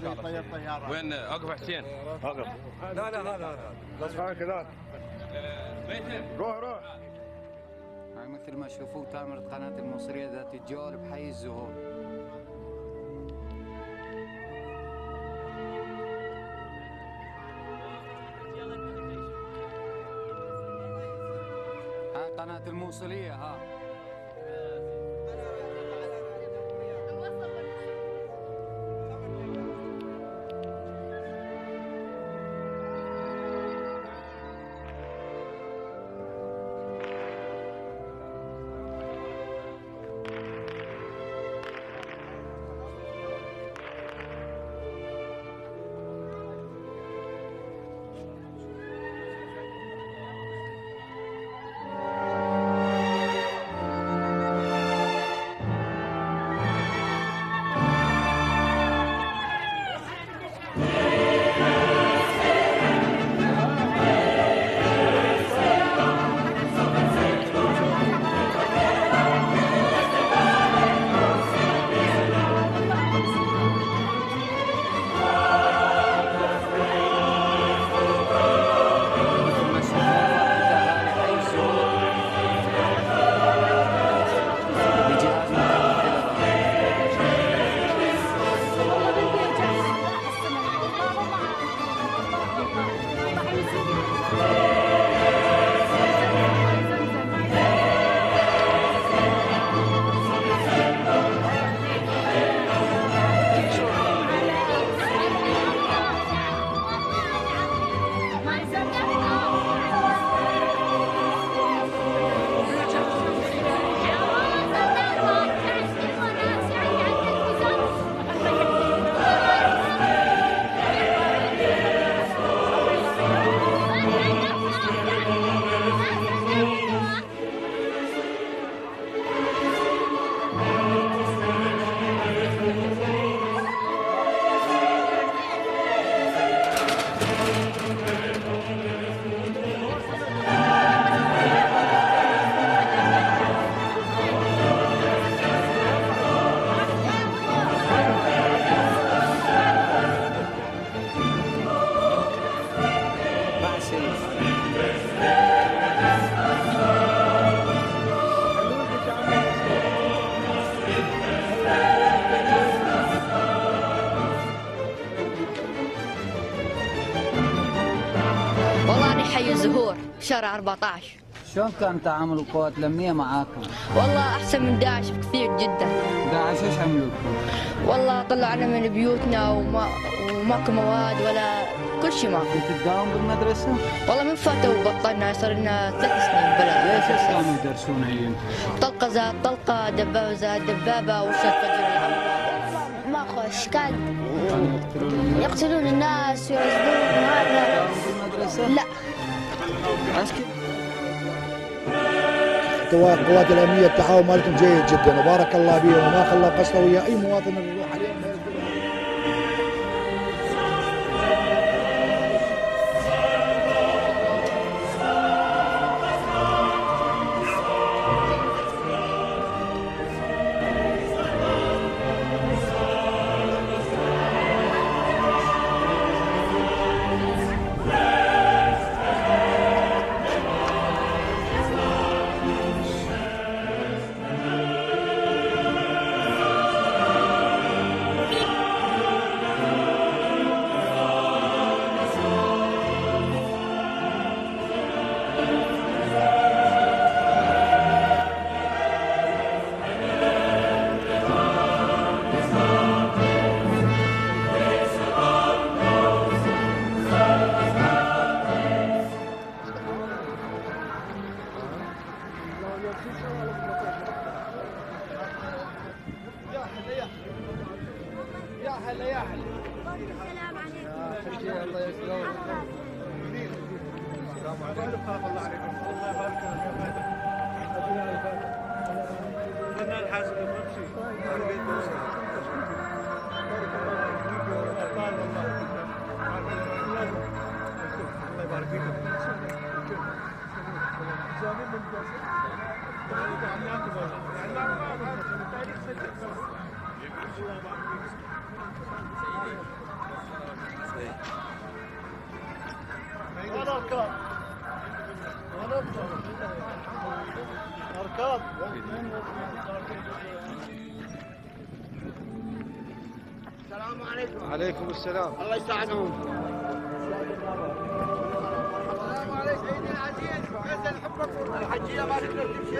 طيب طيارة. وين؟ أقف حسين؟ أقف. لا لا هذا هذا بس هكذا روح روح. هاي مثل ما تشوفوا كاميرا قناة المصرية ذات الجوال بحي الزهور هاي قناة الموصلية ها. حي الزهور شارع 14 شلون كان تعامل القوات الأمنية معاكم؟ والله أحسن من داعش بكثير جدا داعش إيش عملوا لكم؟ والله طلعنا من بيوتنا وما وماكو مواد ولا كل شيء ماكو كنت تداوم بالمدرسة؟ والله من فاتوا وبطلنا صار لنا ثلاث سنين بلا ليش إيش كانوا يدرسون هي؟ طلقة زاد طلقة دبابة زاد دبابة وشوت فجر العمر ماكو إشكال كانوا يقتلون يقتلون الناس تداوم بالمدرسة؟ لا القوات الأمنية التعاون مالتهم جيد جدا. وبارك الله بهم وما خلوا قصة ويا أي مواطن يروح عليهم ما يردون الله اركض السلام عليكم. عليكم السلام. الله يساعدهم الحجية. ما تقدر تمشي